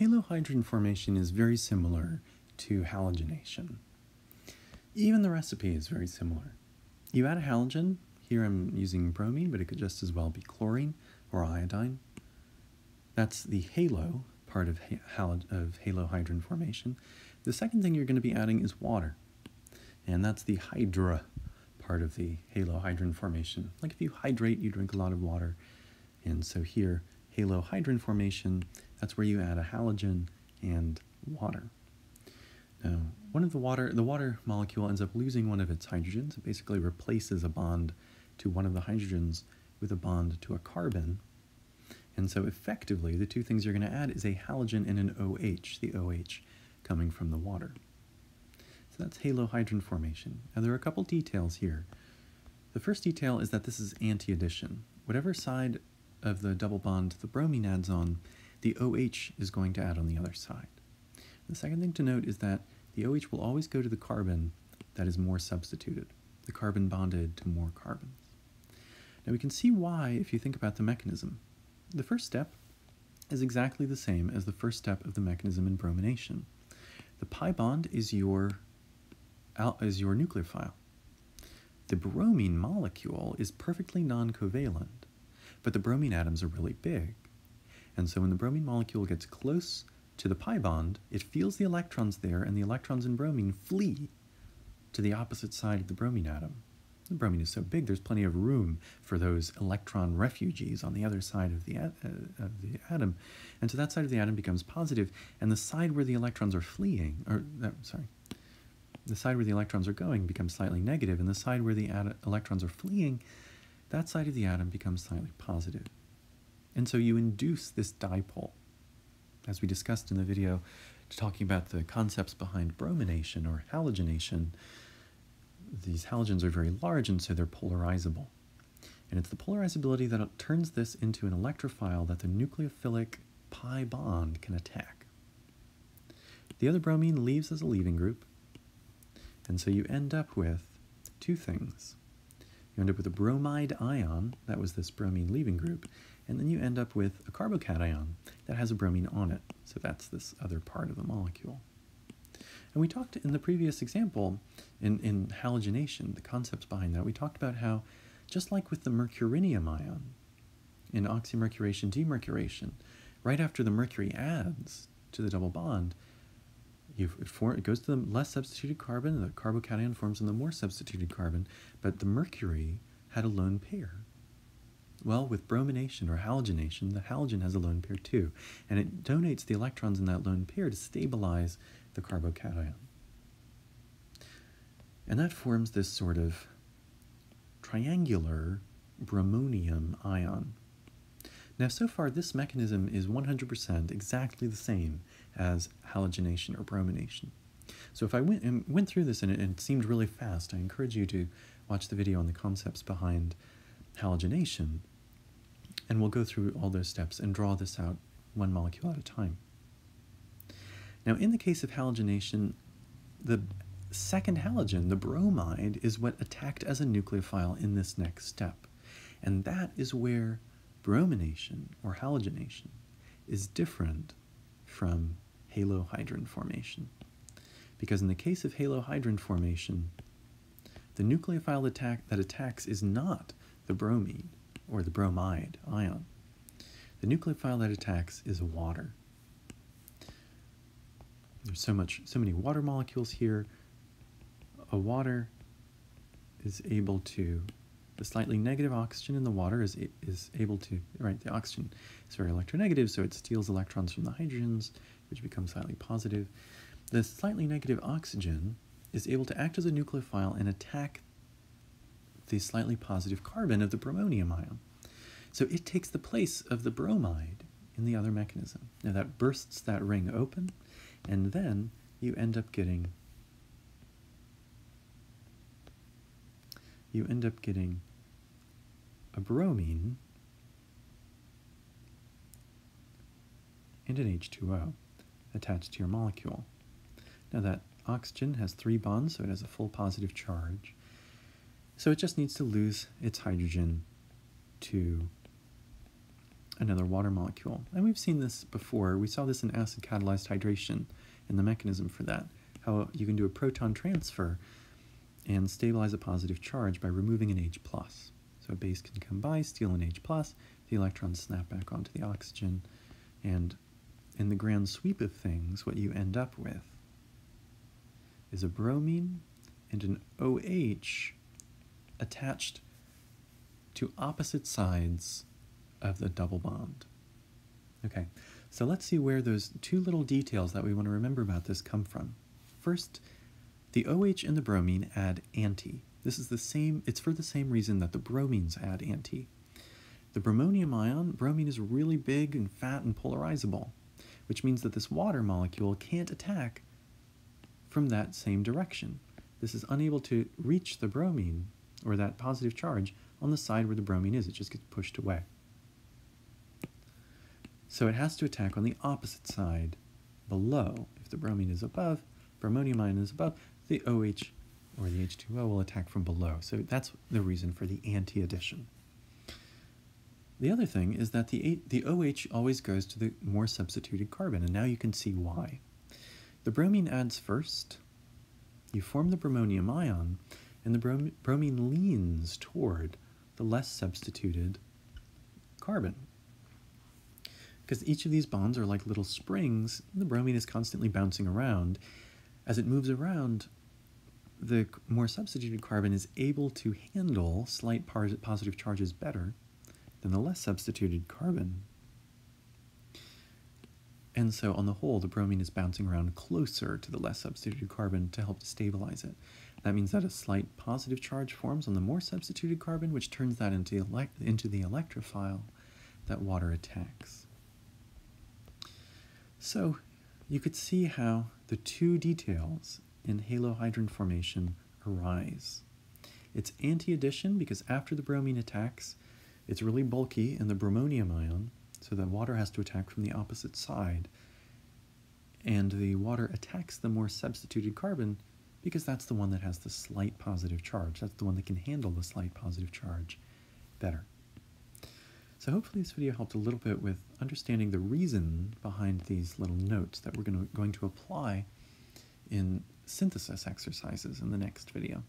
Halohydrin formation is very similar to halogenation. Even the recipe is very similar. You add a halogen, here I'm using bromine, but it could just as well be chlorine or iodine. That's the halo part of, hal of halohydrin formation. The second thing you're going to be adding is water, and that's the hydra part of the halohydrin formation. Like if you hydrate, you drink a lot of water, and so here, halohydrin formation, that's where you add a halogen and water. Now, one of the water, the water molecule ends up losing one of its hydrogens. It basically replaces a bond to one of the hydrogens with a bond to a carbon. And so effectively, the two things you're going to add is a halogen and an OH, the OH coming from the water. So that's halohydrin formation. Now there are a couple details here. The first detail is that this is anti-addition. Whatever side of the double bond the bromine adds on, the OH is going to add on the other side. The second thing to note is that the OH will always go to the carbon that is more substituted, the carbon bonded to more carbons. Now we can see why if you think about the mechanism. The first step is exactly the same as the first step of the mechanism in bromination. The pi bond is your, is your nucleophile. The bromine molecule is perfectly non-covalent, but the bromine atoms are really big. And so when the bromine molecule gets close to the pi bond, it feels the electrons there, and the electrons in bromine flee to the opposite side of the bromine atom. The bromine is so big, there's plenty of room for those electron refugees on the other side of the, uh, of the atom. And so that side of the atom becomes positive, and the side where the electrons are fleeing, or, uh, sorry, the side where the electrons are going becomes slightly negative, and the side where the electrons are fleeing, that side of the atom becomes slightly positive. And so you induce this dipole as we discussed in the video talking about the concepts behind bromination or halogenation, these halogens are very large and so they're polarizable. And it's the polarizability that turns this into an electrophile that the nucleophilic pi bond can attack. The other bromine leaves as a leaving group, and so you end up with two things. You end up with a bromide ion, that was this bromine leaving group, and then you end up with a carbocation that has a bromine on it. So that's this other part of the molecule. And we talked in the previous example, in, in halogenation, the concepts behind that, we talked about how, just like with the mercurinium ion, in oxymercuration, demercuration, right after the mercury adds to the double bond, it, for, it goes to the less substituted carbon, the carbocation forms on the more substituted carbon, but the mercury had a lone pair. Well, with bromination or halogenation, the halogen has a lone pair too, and it donates the electrons in that lone pair to stabilize the carbocation. And that forms this sort of triangular bromonium ion. Now, so far, this mechanism is 100% exactly the same as halogenation or bromination. So if I went, and went through this and it, and it seemed really fast, I encourage you to watch the video on the concepts behind halogenation and we'll go through all those steps and draw this out one molecule at a time. Now, in the case of halogenation, the second halogen, the bromide, is what attacked as a nucleophile in this next step. And that is where bromination or halogenation is different from halohydrin formation. Because in the case of halohydrin formation, the nucleophile attack that attacks is not the bromine, or the bromide ion. The nucleophile that attacks is water. There's so much, so many water molecules here. A water is able to, the slightly negative oxygen in the water is, is able to, right, the oxygen is very electronegative, so it steals electrons from the hydrogens, which becomes slightly positive. The slightly negative oxygen is able to act as a nucleophile and attack the slightly positive carbon of the bromonium ion. So it takes the place of the bromide in the other mechanism. Now that bursts that ring open, and then you end up getting you end up getting a bromine and an H2O attached to your molecule. Now that oxygen has three bonds, so it has a full positive charge. So it just needs to lose its hydrogen to another water molecule. And we've seen this before. We saw this in acid catalyzed hydration and the mechanism for that. How you can do a proton transfer and stabilize a positive charge by removing an H+. plus. So a base can come by, steal an H+, plus, the electrons snap back onto the oxygen, and in the grand sweep of things, what you end up with is a bromine and an OH attached to opposite sides of the double bond. Okay, so let's see where those two little details that we want to remember about this come from. First, the OH and the bromine add anti. This is the same, it's for the same reason that the bromines add anti. The bromonium ion, bromine is really big and fat and polarizable, which means that this water molecule can't attack from that same direction. This is unable to reach the bromine, or that positive charge, on the side where the bromine is. It just gets pushed away. So it has to attack on the opposite side, below. If the bromine is above, bromonium ion is above, the OH or the H2O will attack from below. So that's the reason for the anti-addition. The other thing is that the, the OH always goes to the more substituted carbon, and now you can see why. The bromine adds first, you form the bromonium ion, and the brom bromine leans toward the less substituted carbon. Because each of these bonds are like little springs, the bromine is constantly bouncing around. As it moves around, the more substituted carbon is able to handle slight positive charges better than the less substituted carbon. And so, on the whole, the bromine is bouncing around closer to the less substituted carbon to help to stabilize it. That means that a slight positive charge forms on the more substituted carbon, which turns that into, into the electrophile that water attacks. So, you could see how the two details in halohydrin formation arise. It's anti-addition because after the bromine attacks, it's really bulky in the bromonium ion, so the water has to attack from the opposite side. And the water attacks the more substituted carbon because that's the one that has the slight positive charge. That's the one that can handle the slight positive charge better. So hopefully this video helped a little bit with understanding the reason behind these little notes that we're going to, going to apply in synthesis exercises in the next video.